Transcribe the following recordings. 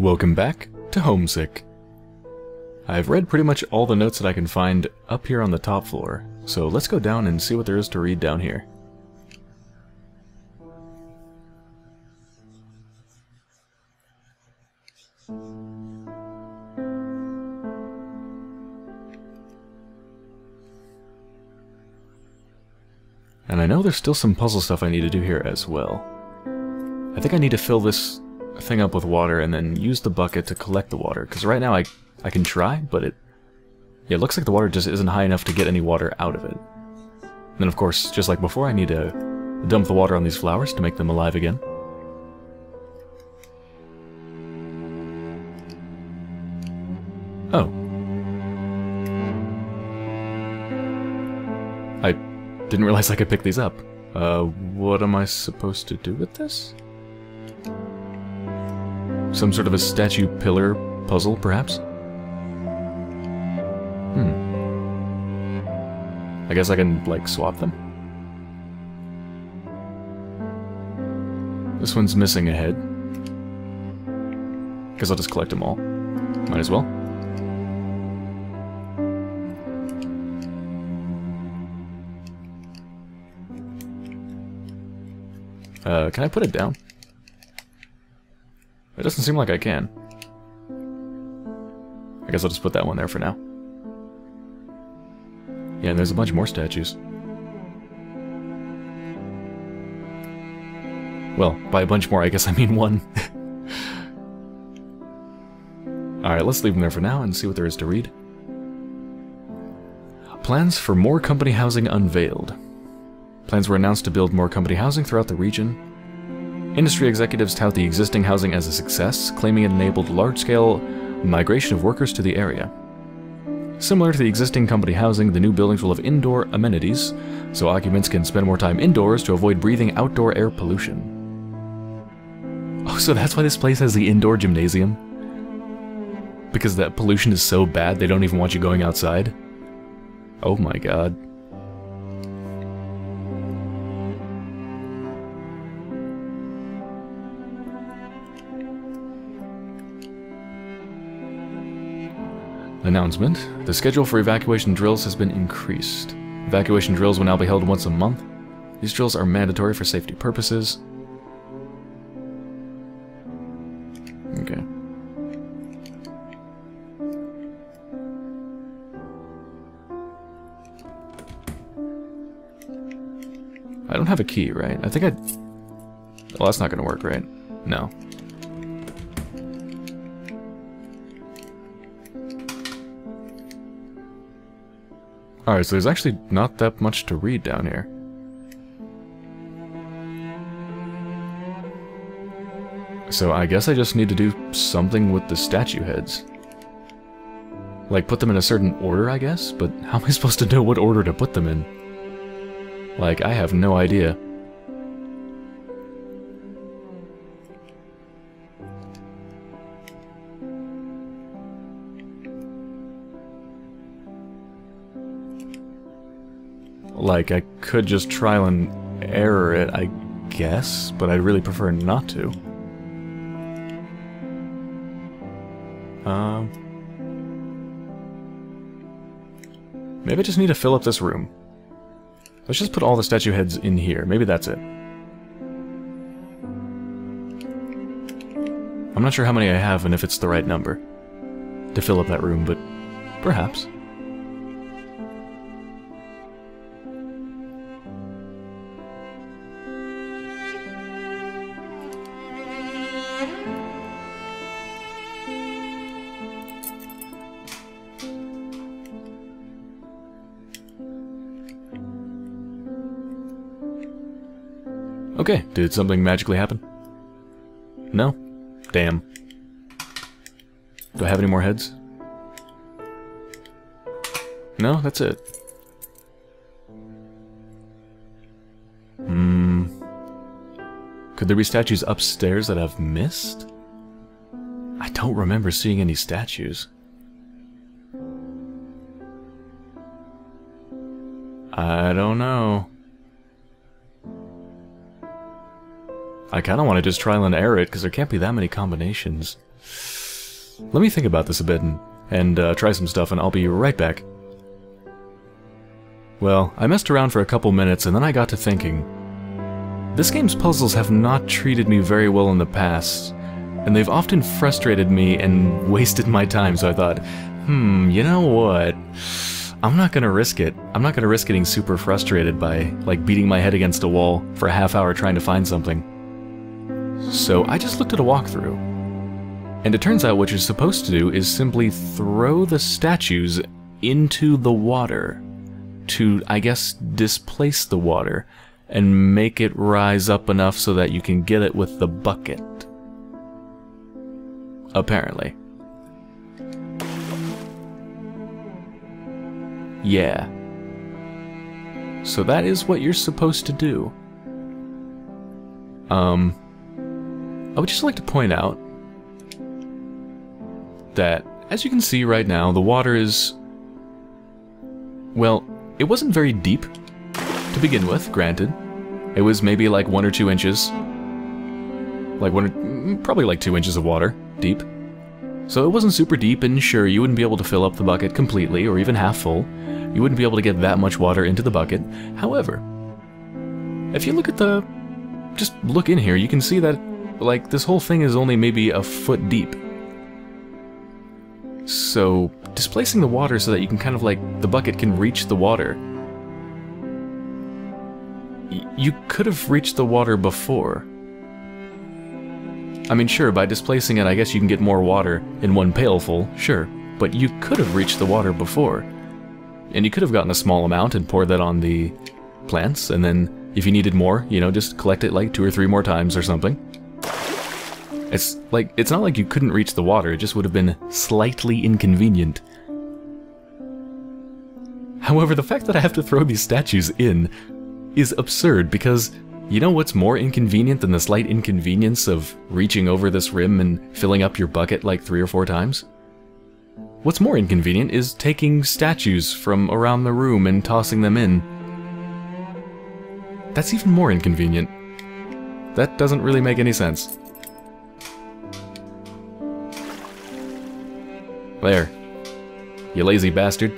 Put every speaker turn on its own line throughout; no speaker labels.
Welcome back to Homesick. I've read pretty much all the notes that I can find up here on the top floor, so let's go down and see what there is to read down here. And I know there's still some puzzle stuff I need to do here as well. I think I need to fill this thing up with water and then use the bucket to collect the water, because right now I, I can try, but it, yeah, it looks like the water just isn't high enough to get any water out of it. And then of course, just like before, I need to dump the water on these flowers to make them alive again. Oh. I didn't realize I could pick these up. Uh, what am I supposed to do with this? Some sort of a statue pillar puzzle, perhaps? Hmm. I guess I can, like, swap them? This one's missing a head. Guess I'll just collect them all. Might as well. Uh, can I put it down? It doesn't seem like I can. I guess I'll just put that one there for now. Yeah, and there's a bunch more statues. Well, by a bunch more, I guess I mean one. Alright, let's leave them there for now and see what there is to read. Plans for more company housing unveiled. Plans were announced to build more company housing throughout the region, Industry executives tout the existing housing as a success, claiming it enabled large-scale migration of workers to the area. Similar to the existing company housing, the new buildings will have indoor amenities, so occupants can spend more time indoors to avoid breathing outdoor air pollution. Oh, so that's why this place has the indoor gymnasium? Because that pollution is so bad they don't even want you going outside? Oh my god. Announcement. The schedule for evacuation drills has been increased. Evacuation drills will now be held once a month. These drills are mandatory for safety purposes. Okay. I don't have a key, right? I think I... Well, that's not to work, right? No. Alright, so there's actually not that much to read down here. So I guess I just need to do something with the statue heads. Like, put them in a certain order, I guess? But how am I supposed to know what order to put them in? Like, I have no idea. Like, I could just trial and error it, I guess, but I'd really prefer not to. Um... Maybe I just need to fill up this room. Let's just put all the statue heads in here. Maybe that's it. I'm not sure how many I have and if it's the right number to fill up that room, but perhaps. Okay, did something magically happen? No? Damn. Do I have any more heads? No, that's it. Hmm. Could there be statues upstairs that I've missed? I don't remember seeing any statues. I don't know. I kind of want to just trial and error it, because there can't be that many combinations. Let me think about this a bit and, and uh, try some stuff, and I'll be right back. Well, I messed around for a couple minutes, and then I got to thinking. This game's puzzles have not treated me very well in the past, and they've often frustrated me and wasted my time, so I thought, hmm, you know what? I'm not gonna risk it. I'm not gonna risk getting super frustrated by, like, beating my head against a wall for a half hour trying to find something. So I just looked at a walkthrough. And it turns out what you're supposed to do is simply throw the statues into the water to, I guess, displace the water and make it rise up enough so that you can get it with the bucket. Apparently. Yeah. So that is what you're supposed to do. Um, I would just like to point out that, as you can see right now, the water is... Well, it wasn't very deep to begin with, granted. It was maybe like one or two inches. Like one, or, mm, probably like two inches of water deep. So it wasn't super deep, and sure, you wouldn't be able to fill up the bucket completely, or even half full. You wouldn't be able to get that much water into the bucket. However, if you look at the... Just look in here, you can see that, like, this whole thing is only maybe a foot deep. So, displacing the water so that you can kind of, like, the bucket can reach the water. You could have reached the water before. I mean, sure, by displacing it, I guess you can get more water in one pailful, sure. But you could have reached the water before. And you could have gotten a small amount and poured that on the plants, and then if you needed more, you know, just collect it like two or three more times or something. It's like, it's not like you couldn't reach the water, it just would have been slightly inconvenient. However, the fact that I have to throw these statues in is absurd because you know what's more inconvenient than the slight inconvenience of reaching over this rim and filling up your bucket like three or four times? What's more inconvenient is taking statues from around the room and tossing them in. That's even more inconvenient. That doesn't really make any sense. There. You lazy bastard.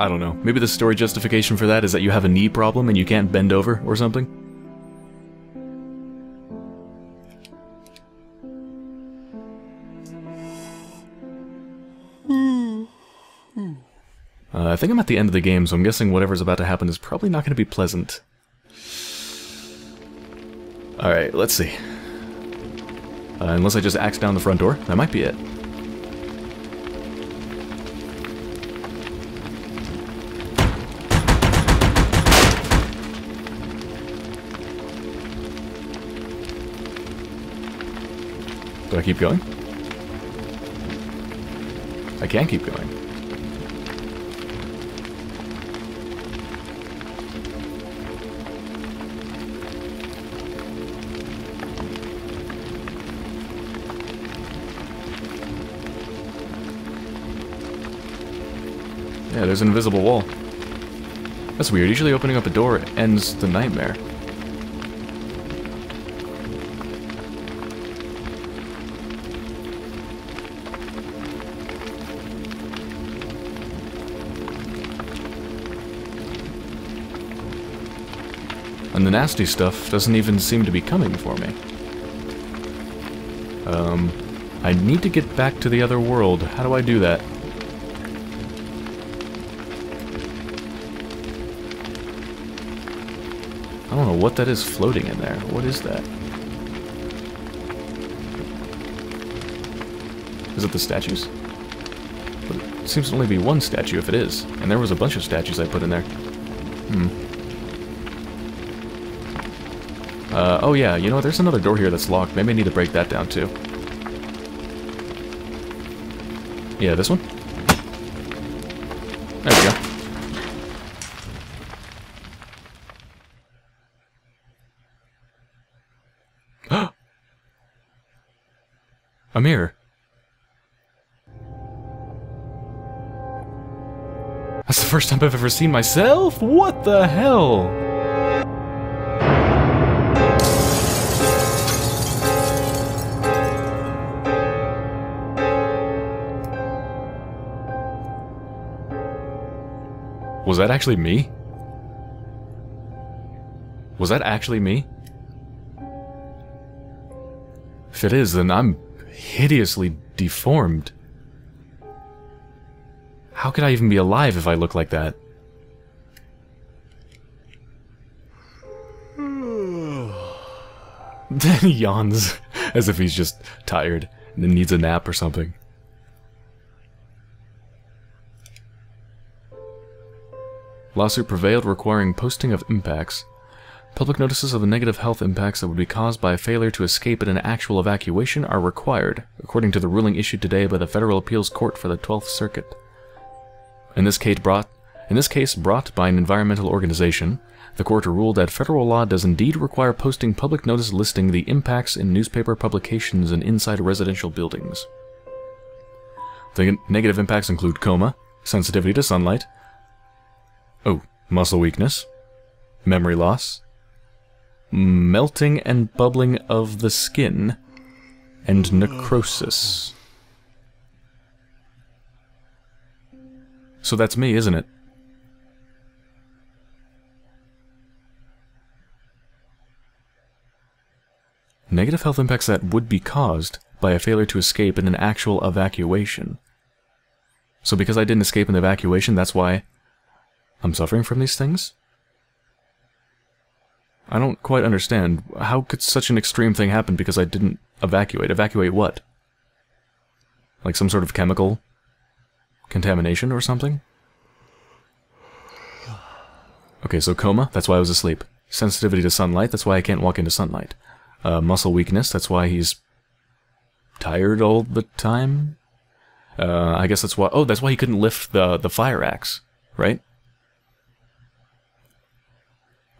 I don't know. Maybe the story justification for that is that you have a knee problem and you can't bend over or something? Uh, I think I'm at the end of the game, so I'm guessing whatever's about to happen is probably not going to be pleasant. Alright, let's see. Uh, unless I just axe down the front door, that might be it. Do I keep going? I can keep going. Yeah, there's an invisible wall. That's weird. Usually opening up a door ends the nightmare. And the nasty stuff doesn't even seem to be coming for me. Um, I need to get back to the other world. How do I do that? What that is floating in there. What is that? Is it the statues? But it seems to only be one statue if it is. And there was a bunch of statues I put in there. Hmm. Uh, oh yeah, you know what, there's another door here that's locked. Maybe I need to break that down too. Yeah, this one? There we go. Amir. That's the first time I've ever seen myself? What the hell? Was that actually me? Was that actually me? If it is, then I'm hideously deformed. How could I even be alive if I look like that? then he yawns, as if he's just tired and needs a nap or something. Lawsuit prevailed requiring posting of impacts. Public notices of the negative health impacts that would be caused by a failure to escape in an actual evacuation are required, according to the ruling issued today by the Federal Appeals Court for the 12th Circuit. In this case brought, in this case brought by an environmental organization, the court ruled that federal law does indeed require posting public notice listing the impacts in newspaper publications and inside residential buildings. The negative impacts include coma, sensitivity to sunlight, oh, muscle weakness, memory loss, melting and bubbling of the skin, and necrosis. So that's me, isn't it? Negative health impacts that would be caused by a failure to escape in an actual evacuation. So because I didn't escape in the evacuation, that's why I'm suffering from these things? I don't quite understand. How could such an extreme thing happen because I didn't evacuate? Evacuate what? Like some sort of chemical contamination or something? Okay, so coma, that's why I was asleep. Sensitivity to sunlight, that's why I can't walk into sunlight. Uh, muscle weakness, that's why he's tired all the time. Uh, I guess that's why. Oh, that's why he couldn't lift the the fire axe, right?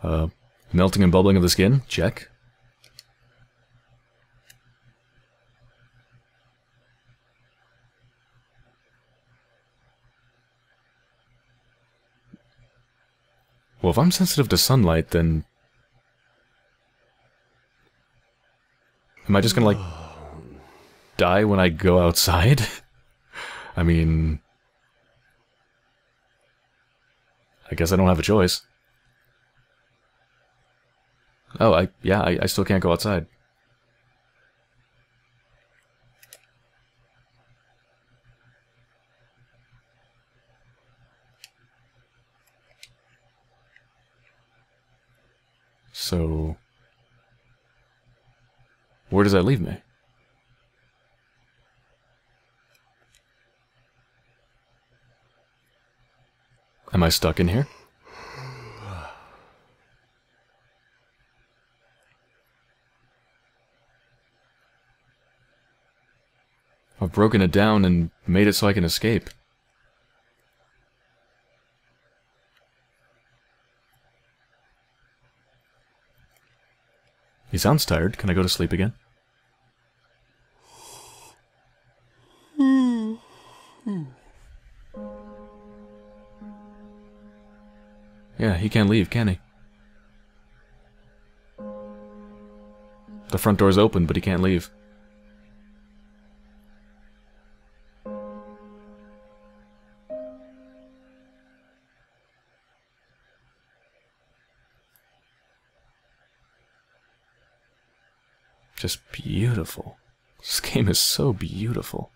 Uh, Melting and bubbling of the skin? Check. Well, if I'm sensitive to sunlight, then... Am I just gonna, like, die when I go outside? I mean... I guess I don't have a choice. Oh, I yeah, I, I still can't go outside. So, where does that leave me? Am I stuck in here? Broken it down and made it so I can escape. He sounds tired. Can I go to sleep again? Yeah, he can't leave, can he? The front door's open, but he can't leave. Just beautiful. This game is so beautiful.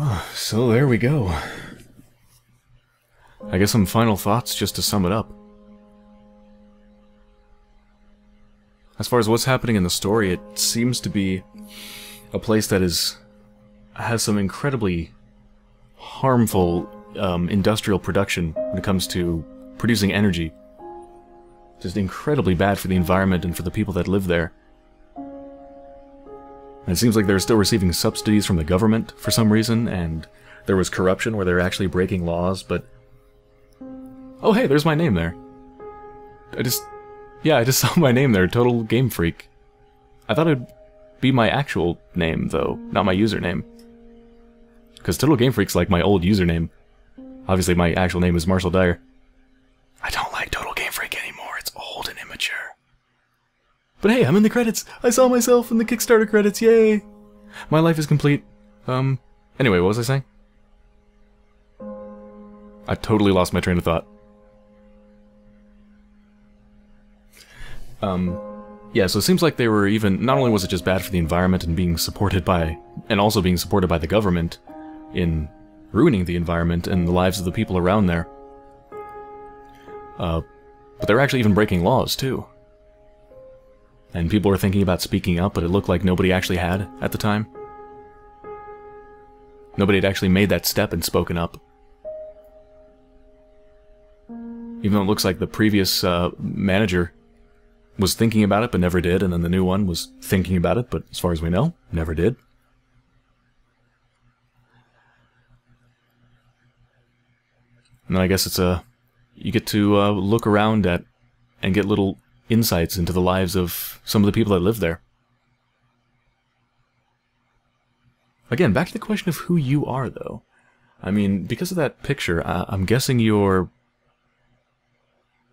so there we go. I guess some final thoughts just to sum it up. As far as what's happening in the story, it seems to be a place that is has some incredibly harmful um, industrial production when it comes to producing energy. Just incredibly bad for the environment and for the people that live there. It seems like they're still receiving subsidies from the government for some reason, and there was corruption where they're actually breaking laws, but... Oh hey, there's my name there. I just... Yeah, I just saw my name there, Total Game Freak. I thought it'd be my actual name, though, not my username. Because Total Game Freak's like my old username. Obviously, my actual name is Marshall Dyer. I don't like Total Game Freak anymore, it's old and immature. But hey, I'm in the credits! I saw myself in the Kickstarter credits, yay! My life is complete. Um, anyway, what was I saying? I totally lost my train of thought. Um, yeah, so it seems like they were even, not only was it just bad for the environment and being supported by, and also being supported by the government in ruining the environment and the lives of the people around there, uh, but they're actually even breaking laws, too. And people were thinking about speaking up, but it looked like nobody actually had at the time. Nobody had actually made that step and spoken up. Even though it looks like the previous uh, manager was thinking about it but never did, and then the new one was thinking about it, but as far as we know, never did. And I guess it's a... You get to uh, look around at and get little insights into the lives of some of the people that live there. Again, back to the question of who you are, though. I mean, because of that picture, I I'm guessing you're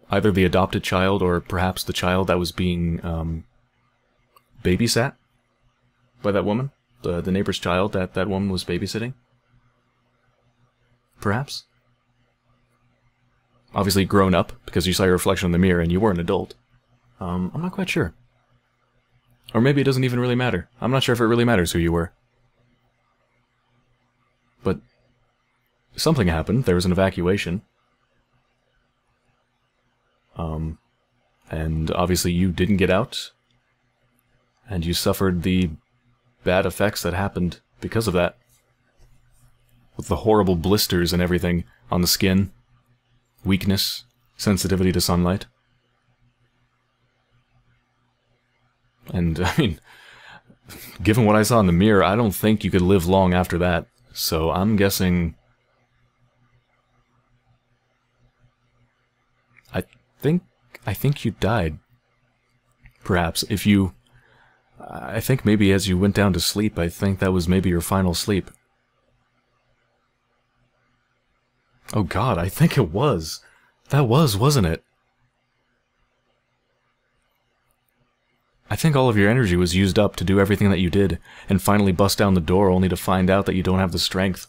either the adopted child or perhaps the child that was being um, babysat by that woman, the the neighbor's child that that woman was babysitting. Perhaps. Obviously grown up because you saw your reflection in the mirror and you were an adult. Um, I'm not quite sure. Or maybe it doesn't even really matter. I'm not sure if it really matters who you were. But something happened. There was an evacuation. Um, and obviously you didn't get out. And you suffered the bad effects that happened because of that. With the horrible blisters and everything on the skin. Weakness. Sensitivity to sunlight. And, I mean, given what I saw in the mirror, I don't think you could live long after that. So I'm guessing... I think... I think you died. Perhaps, if you... I think maybe as you went down to sleep, I think that was maybe your final sleep. Oh god, I think it was. That was, wasn't it? I think all of your energy was used up to do everything that you did, and finally bust down the door only to find out that you don't have the strength.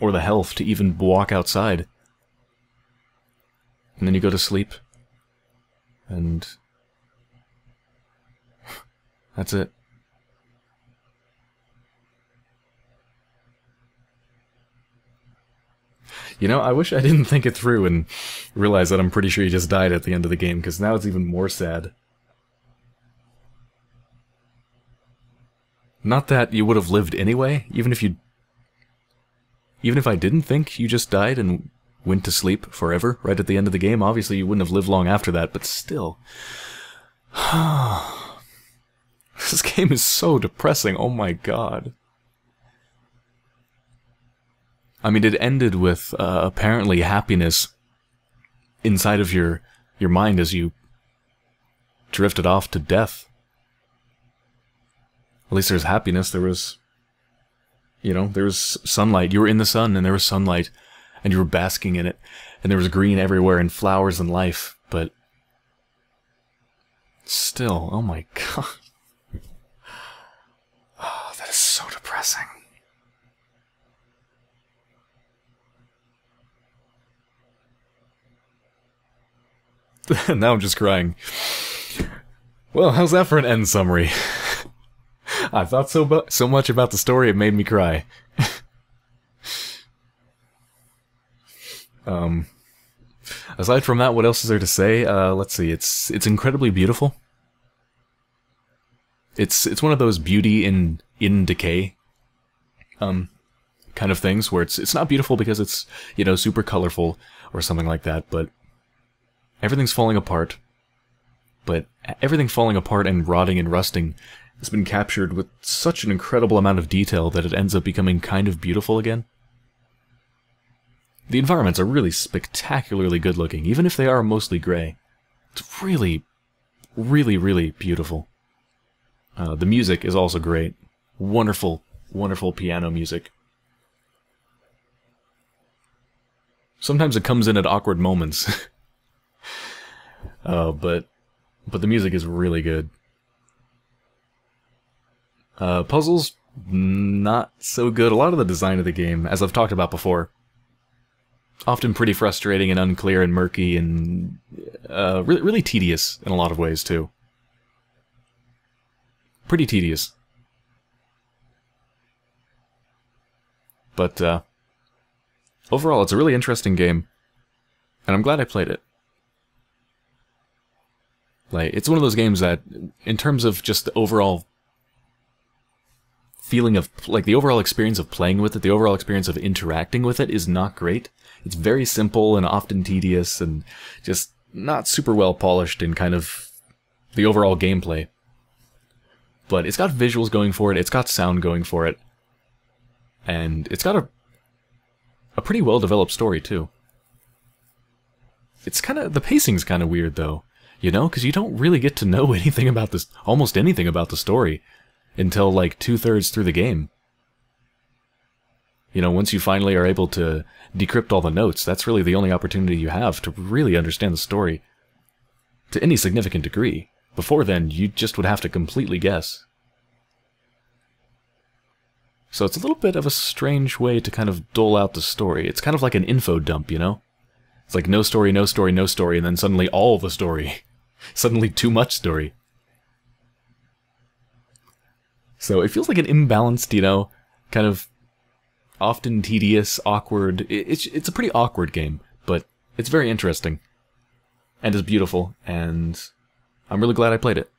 Or the health to even walk outside. And then you go to sleep. And... That's it. You know, I wish I didn't think it through and realize that I'm pretty sure you just died at the end of the game, because now it's even more sad. Not that you would have lived anyway, even if you... Even if I didn't think you just died and went to sleep forever right at the end of the game, obviously you wouldn't have lived long after that, but still. this game is so depressing, oh my god. I mean, it ended with uh, apparently happiness inside of your your mind as you drifted off to death. At least there's happiness. There was, you know, there was sunlight. You were in the sun and there was sunlight and you were basking in it and there was green everywhere and flowers and life. But still, oh my god. Oh, that is so depressing. now I'm just crying. Well, how's that for an end summary? I thought so, bu- so much about the story it made me cry. um, aside from that, what else is there to say? Uh, let's see. It's it's incredibly beautiful. It's it's one of those beauty in in decay, um, kind of things where it's it's not beautiful because it's you know super colorful or something like that, but everything's falling apart. But everything falling apart and rotting and rusting has been captured with such an incredible amount of detail that it ends up becoming kind of beautiful again. The environments are really spectacularly good looking, even if they are mostly gray. It's really, really, really beautiful. Uh, the music is also great. Wonderful, wonderful piano music. Sometimes it comes in at awkward moments. uh, but but the music is really good. Uh, puzzles, not so good. A lot of the design of the game, as I've talked about before, often pretty frustrating and unclear and murky and uh, really, really tedious in a lot of ways, too. Pretty tedious. But uh, overall, it's a really interesting game, and I'm glad I played it. Like, it's one of those games that, in terms of just the overall feeling of, like, the overall experience of playing with it, the overall experience of interacting with it is not great. It's very simple and often tedious and just not super well polished in kind of the overall gameplay. But it's got visuals going for it, it's got sound going for it, and it's got a a pretty well developed story too. It's kind of the pacing's kind of weird though, you know, because you don't really get to know anything about this, almost anything about the story, until like two thirds through the game. You know, once you finally are able to decrypt all the notes, that's really the only opportunity you have to really understand the story to any significant degree. Before then, you just would have to completely guess. So it's a little bit of a strange way to kind of dole out the story. It's kind of like an info dump, you know? It's like no story, no story, no story, and then suddenly all the story. suddenly too much story. So it feels like an imbalanced, you know, kind of often tedious, awkward. It's it's a pretty awkward game, but it's very interesting and is beautiful, and I'm really glad I played it.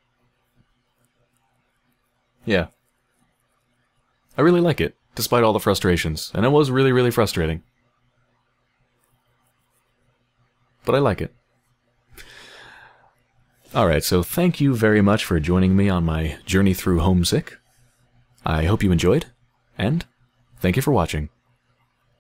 Yeah. I really like it, despite all the frustrations, and it was really, really frustrating. But I like it. Alright, so thank you very much for joining me on my journey through Homesick. I hope you enjoyed, and thank you for watching.